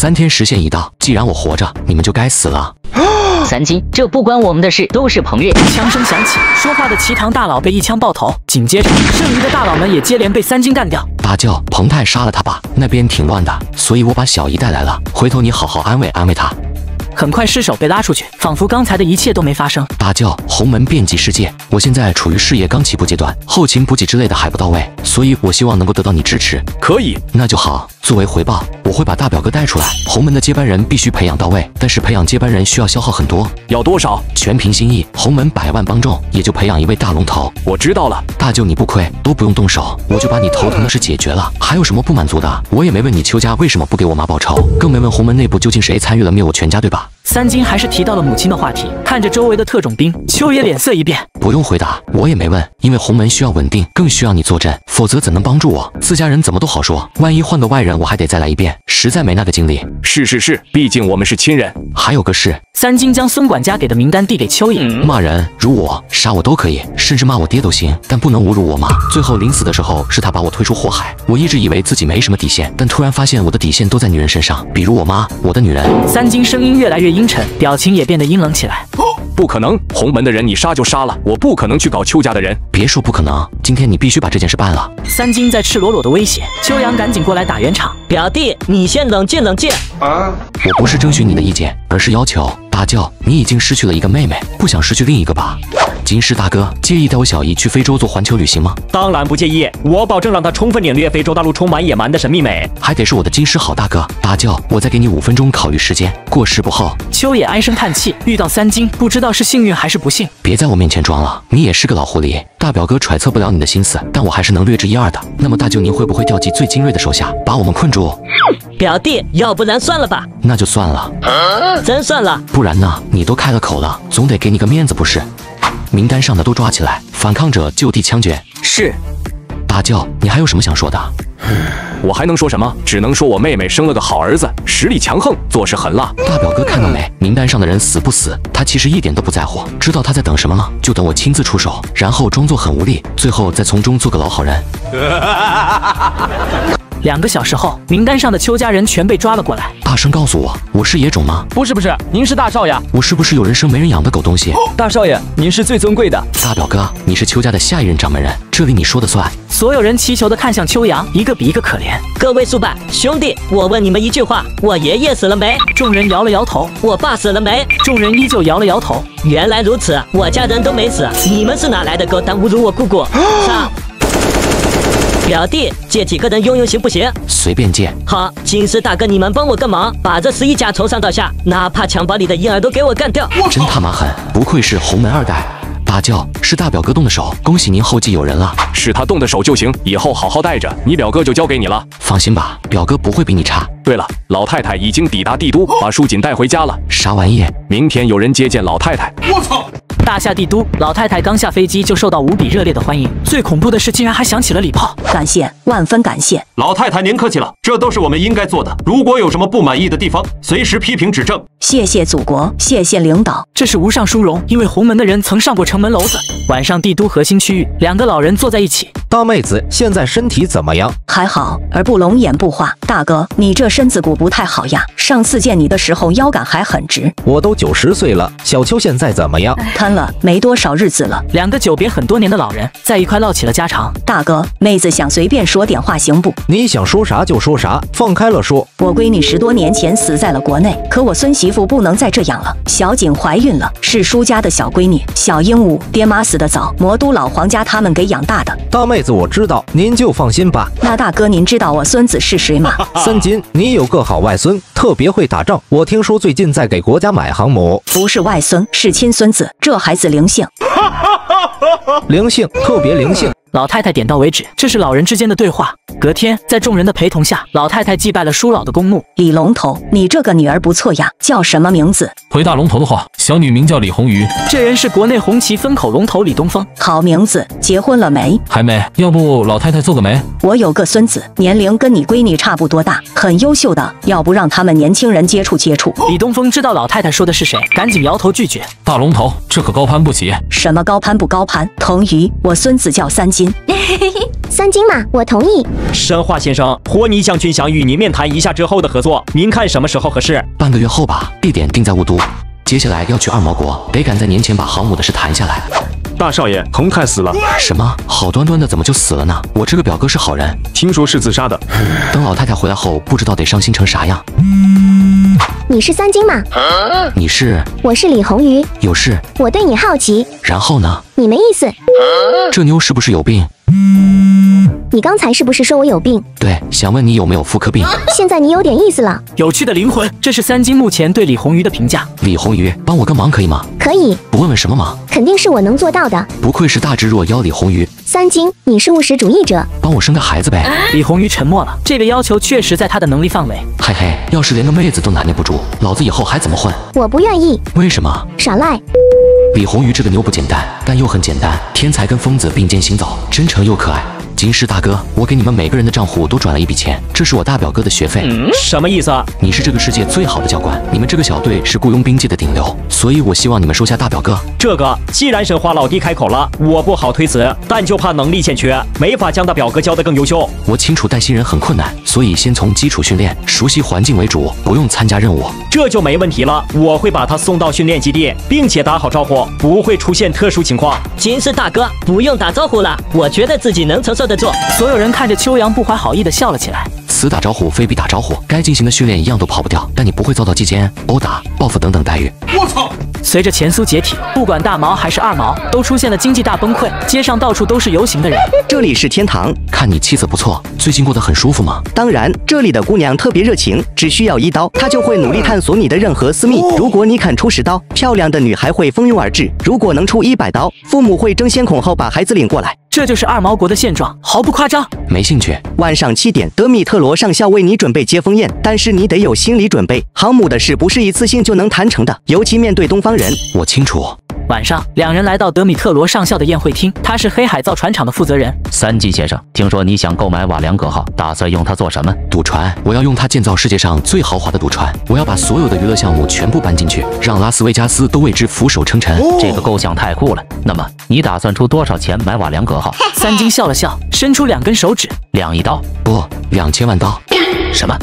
三天时限一到，既然我活着，你们就该死了。三金，这不关我们的事，都是彭越。枪声响起，说话的齐唐大佬被一枪爆头，紧接着剩余的大佬们也接连被三金干掉。大舅，彭泰杀了他吧，那边挺乱的，所以我把小姨带来了，回头你好好安慰安慰他。很快尸首被拉出去，仿佛刚才的一切都没发生。大舅，洪门遍及世界，我现在处于事业刚起步阶段，后勤补给之类的还不到位，所以我希望能够得到你支持。可以，那就好。作为回报，我会把大表哥带出来。洪门的接班人必须培养到位，但是培养接班人需要消耗很多。要多少？全凭心意。洪门百万帮众，也就培养一位大龙头。我知道了，大舅你不亏，都不用动手，我就把你头疼的事解决了。还有什么不满足的？我也没问你邱家为什么不给我妈报仇，更没问洪门内部究竟谁参与了灭我全家，对吧？三金还是提到了母亲的话题，看着周围的特种兵，秋野脸色一变。不用回答，我也没问，因为红门需要稳定，更需要你坐镇，否则怎能帮助我？自家人怎么都好说，万一换个外人，我还得再来一遍，实在没那个精力。是是是，毕竟我们是亲人。还有个事，三金将孙管家给的名单递给秋野，骂人辱我、杀我都可以，甚至骂我爹都行，但不能侮辱我妈。最后临死的时候，是他把我推出祸海。我一直以为自己没什么底线，但突然发现我的底线都在女人身上，比如我妈，我的女人。三金声音越来越阴沉，表情也变得阴冷起来。不可能，洪门的人你杀就杀了，我不可能去搞邱家的人。别说不可能，今天你必须把这件事办了。三金在赤裸裸的威胁，秋阳赶紧过来打圆场。表弟，你先冷静冷静。啊我不是征询你的意见，而是要求。大舅，你已经失去了一个妹妹，不想失去另一个吧？金狮大哥，介意带我小姨去非洲做环球旅行吗？当然不介意，我保证让她充分领略非洲大陆充满野蛮的神秘美。还得是我的金狮好大哥。大舅，我再给你五分钟考虑时间，过时不候。秋野唉声叹气，遇到三金，不知道是幸运还是不幸。别在我面前装了，你也是个老狐狸。大表哥揣测不了你的心思，但我还是能略知一二的。那么大舅，您会不会调集最精锐的手下，把我们困住？表弟，要不然算了吧。那就算了，真算了。不然呢？你都开了口了，总得给你个面子不是？名单上的都抓起来，反抗者就地枪决。是。大舅，你还有什么想说的？我还能说什么？只能说我妹妹生了个好儿子，实力强横，做事狠辣。大表哥看到没？名单上的人死不死，他其实一点都不在乎。知道他在等什么吗？就等我亲自出手，然后装作很无力，最后再从中做个老好人。两个小时后，名单上的邱家人全被抓了过来。大声告诉我，我是野种吗？不是不是，您是大少爷。我是不是有人生没人养的狗东西？大少爷，您是最尊贵的。大表哥，你是邱家的下一任掌门人，这里你说的算。所有人祈求的看向邱阳，一个比一个可怜。各位宿霸兄弟，我问你们一句话：我爷爷死了没？众人摇了摇头。我爸死了没？众人依旧摇了摇头。原来如此，我家人都没死，你们是哪来的狗胆侮辱我姑姑？杀！表弟，借几个人用用行不行？随便借。好，金狮大哥，你们帮我个忙，把这十一家从上到下，哪怕襁褓里的婴儿都给我干掉！真他妈狠，不愧是洪门二代。大舅，是大表哥动的手，恭喜您后继有人了。是他动的手就行，以后好好带着，你表哥就交给你了。放心吧，表哥不会比你差。对了，老太太已经抵达帝都，把淑锦带回家了。啥玩意？明天有人接见老太太。我操！大夏帝都，老太太刚下飞机就受到无比热烈的欢迎。最恐怖的是，竟然还响起了礼炮。感谢，万分感谢。老太太您客气了，这都是我们应该做的。如果有什么不满意的地方，随时批评指正。谢谢祖国，谢谢领导。这是无上殊荣，因为洪门的人曾上过城门楼子。晚上，帝都核心区域，两个老人坐在一起。大妹子，现在身体怎么样？还好，而不聋，眼不花。大哥，你这身子骨不太好呀。上次见你的时候，腰杆还很直。我都九十岁了，小秋现在怎么样？瘫了，没多少日子了。两个久别很多年的老人在一块唠起了家常。大哥，妹子想随便说点话行不？你想说啥就说啥，放开了说。我闺女十多年前死在了国内，可我孙媳妇不能再这样了。小景怀孕了，是舒家的小闺女，小鹦鹉，爹妈死得早，魔都老黄家他们给养大的。大妹子，我知道，您就放心吧。那大哥，您知道我孙子是谁吗？三金，你有个好外孙，特别会打仗。我听说最近在给国家买航母。不是外孙，是亲孙子。这孩子灵性，灵性，特别灵性。老太太点到为止，这是老人之间的对话。隔天，在众人的陪同下，老太太祭拜了叔老的公墓。李龙头，你这个女儿不错呀，叫什么名字？回大龙头的话，小女名叫李红鱼。这人是国内红旗分口龙头李东风，好名字。结婚了没？还没。要不老太太做个媒？我有个孙子，年龄跟你闺女差不多大，很优秀的，要不让他们年轻人接触接触。李东风知道老太太说的是谁，赶紧摇头拒绝。大龙头，这可高攀不起。什么高攀不高攀？童鱼，我孙子叫三金。三金嘛，我同意。神话先生，托尼将军想与您面谈一下之后的合作，您看什么时候合适？半个月后吧，地点定在雾都。接下来要去二毛国，得赶在年前把航母的事谈下来。大少爷，彭泰死了。什么？好端端的怎么就死了呢？我这个表哥是好人，听说是自杀的。等老太太回来后，不知道得伤心成啥样。你是三金吗？你是？我是李红鱼。有事？我对你好奇。然后呢？你没意思。这妞是不是有病？你刚才是不是说我有病？对，想问你有没有妇科病。现在你有点意思了。有趣的灵魂，这是三金目前对李红鱼的评价。李红鱼，帮我个忙可以吗？可以。不问问什么忙？肯定是我能做到的。不愧是大智若妖李红鱼。三金，你是务实主义者。帮我生个孩子呗。李红鱼沉默了，这个要求确实在他的能力范围。嘿嘿，要是连个妹子都拿捏不住，老子以后还怎么混？我不愿意。为什么？耍赖。李红鱼这个妞不简单，但又很简单，天才跟疯子并肩行走，真诚又可爱。金狮大哥，我给你们每个人的账户都转了一笔钱，这是我大表哥的学费。嗯，什么意思？你是这个世界最好的教官，你们这个小队是雇佣兵界的顶流，所以我希望你们收下大表哥。这个既然神话老弟开口了，我不好推辞，但就怕能力欠缺，没法将大表哥教得更优秀。我清楚带新人很困难，所以先从基础训练、熟悉环境为主，不用参加任务。这就没问题了，我会把他送到训练基地，并且打好招呼，不会出现特殊情况。金狮大哥，不用打招呼了，我觉得自己能承受得住。所有人看着秋阳不怀好意的笑了起来。此打招呼非彼打招呼，该进行的训练一样都跑不掉，但你不会遭到击间、殴打、报复等等待遇。我操！随着前苏解体，不管大毛还是二毛，都出现了经济大崩溃，街上到处都是游行的人。这里是天堂，看你气色不错，最近过得很舒服吗？当然，这里的姑娘特别热情，只需要一刀，她就会努力探索你的任何私密。如果你肯出十刀，漂亮的女孩会蜂拥而至；如果能出一百刀，父母会争先恐后把孩子领过来。这就是二毛国的现状，毫不夸张。没兴趣。晚上七点，德米特罗上校为你准备接风宴，但是你得有心理准备，航母的事不是一次性就能谈成的，尤其面对东方人。我清楚。晚上，两人来到德米特罗上校的宴会厅，他是黑海造船厂的负责人。三金先生，听说你想购买瓦良格号，打算用它做什么？赌船。我要用它建造世界上最豪华的赌船。我要把所有的娱乐项目全部搬进去，让拉斯维加斯都为之俯首称臣。这个构想太酷了。那么，你打算出多少钱买瓦良格号？三金笑了笑，伸出两根手指，两亿刀？不，两千万刀。什么？